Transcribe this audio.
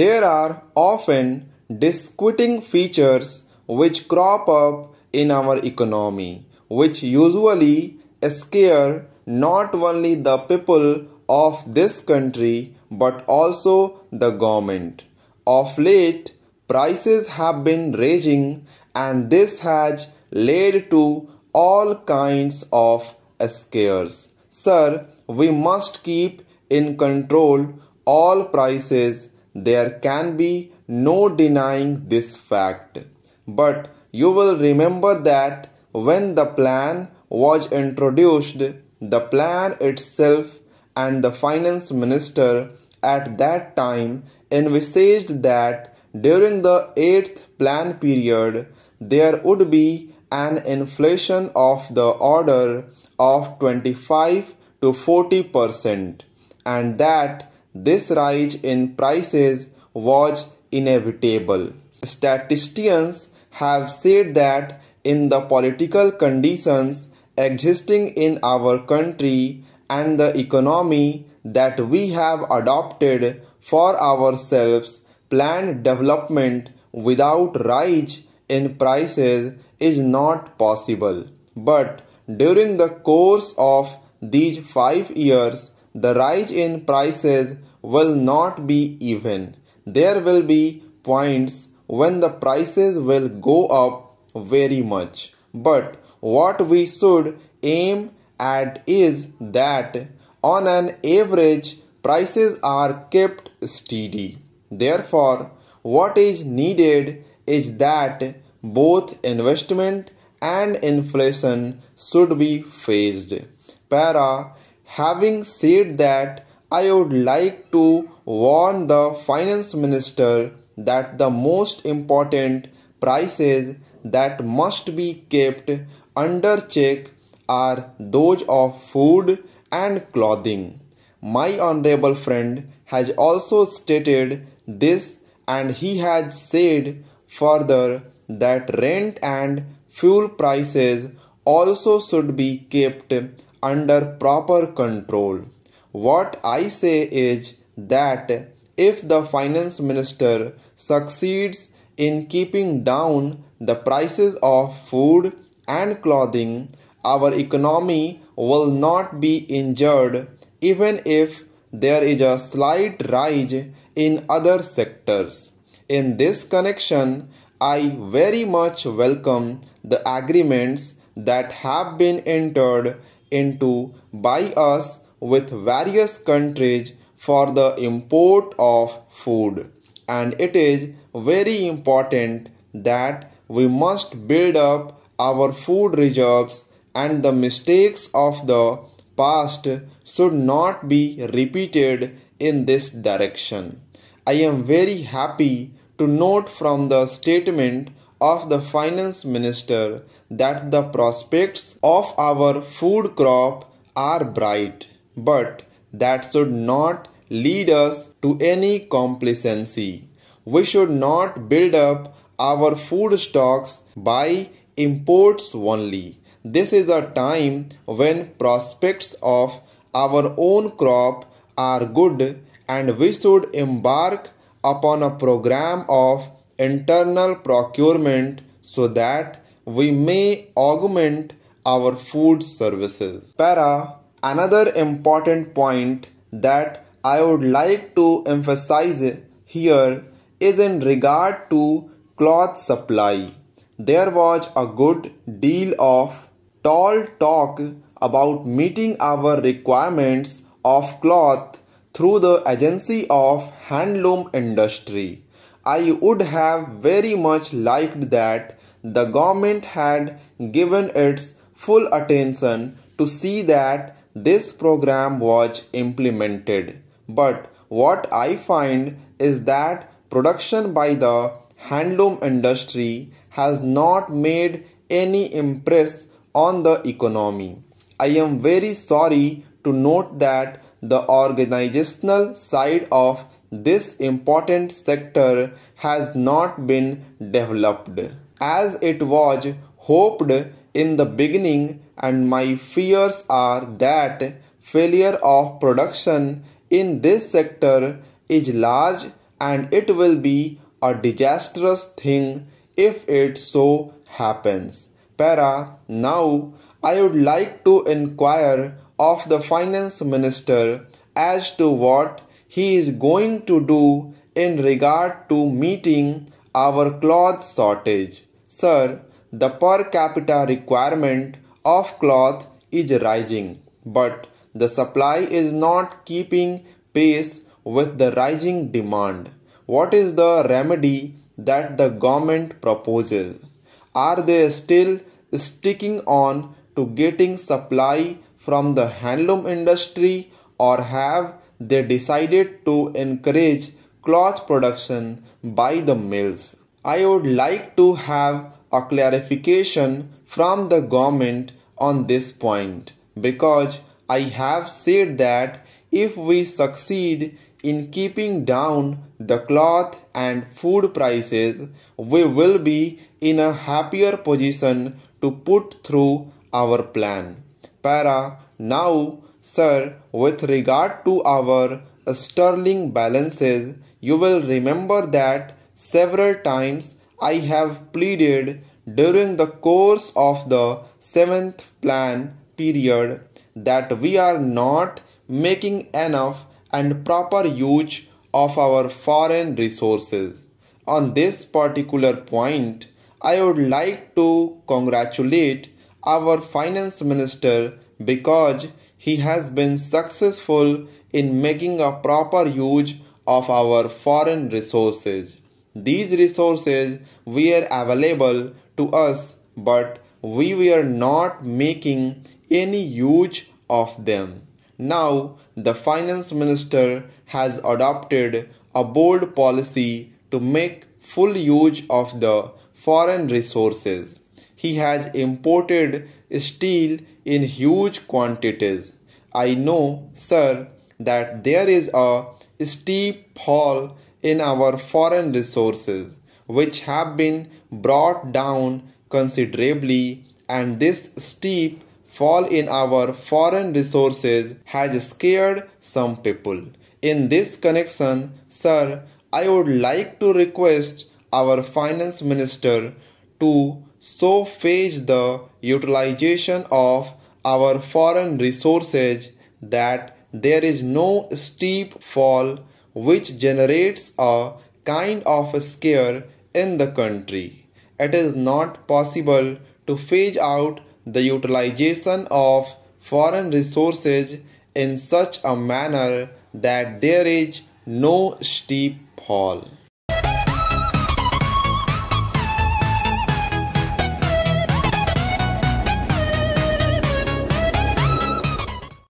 There are often disquieting features which crop up in our economy, which usually scare not only the people of this country but also the government. Of late, prices have been raging, and this has led to all kinds of scares. Sir, we must keep in control all prices. There can be no denying this fact. But you will remember that when the plan was introduced, the plan itself and the finance minister at that time envisaged that during the eighth plan period there would be an inflation of the order of 25 to 40 percent and that this rise in prices was inevitable. Statisticians have said that in the political conditions existing in our country and the economy that we have adopted for ourselves, planned development without rise in prices is not possible. But during the course of these five years, the rise in prices will not be even. There will be points when the prices will go up very much. But what we should aim at is that on an average prices are kept steady. Therefore, what is needed is that both investment and inflation should be faced. Para, having said that, I would like to warn the finance minister that the most important prices that must be kept under check are those of food and clothing. My honorable friend has also stated this and he has said further that rent and fuel prices also should be kept under proper control. What I say is that if the finance minister succeeds in keeping down the prices of food and clothing, our economy will not be injured even if there is a slight rise in other sectors. In this connection, I very much welcome the agreements that have been entered into by us with various countries for the import of food. And it is very important that we must build up our food reserves and the mistakes of the past should not be repeated in this direction. I am very happy to note from the statement of the finance minister that the prospects of our food crop are bright, but that should not lead us to any complacency. We should not build up our food stocks by imports only. This is a time when prospects of our own crop are good and we should embark upon a program of internal procurement so that we may augment our food services. Para another important point that I would like to emphasize here is in regard to cloth supply. There was a good deal of tall talk about meeting our requirements of cloth through the agency of handloom industry. I would have very much liked that the government had given its full attention to see that this program was implemented. But what I find is that production by the handloom industry has not made any impress on the economy. I am very sorry to note that the organizational side of this important sector has not been developed as it was hoped in the beginning and my fears are that failure of production in this sector is large and it will be a disastrous thing if it so happens. Para, now I would like to inquire of the finance minister as to what he is going to do in regard to meeting our cloth shortage. Sir, the per capita requirement of cloth is rising, but the supply is not keeping pace with the rising demand. What is the remedy that the government proposes? Are they still sticking on to getting supply from the handloom industry or have they decided to encourage cloth production by the mills? I would like to have a clarification from the government on this point because I have said that if we succeed in keeping down the cloth and food prices, we will be in a happier position to put through our plan. Para, now, sir, with regard to our sterling balances, you will remember that several times I have pleaded during the course of the seventh plan period that we are not making enough and proper use of our foreign resources. On this particular point, I would like to congratulate our finance minister because he has been successful in making a proper use of our foreign resources. These resources were available to us, but we were not making any use of them. Now, the finance minister has adopted a bold policy to make full use of the foreign resources. He has imported steel in huge quantities. I know, sir, that there is a steep fall in our foreign resources, which have been brought down considerably, and this steep fall in our foreign resources has scared some people. In this connection, sir, I would like to request our finance minister to so phase the utilization of our foreign resources that there is no steep fall which generates a kind of a scare in the country. It is not possible to phase out the utilization of foreign resources in such a manner that there is no steep fall.